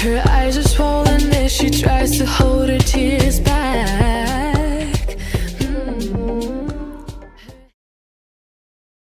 Her eyes are swollen as she tries to hold.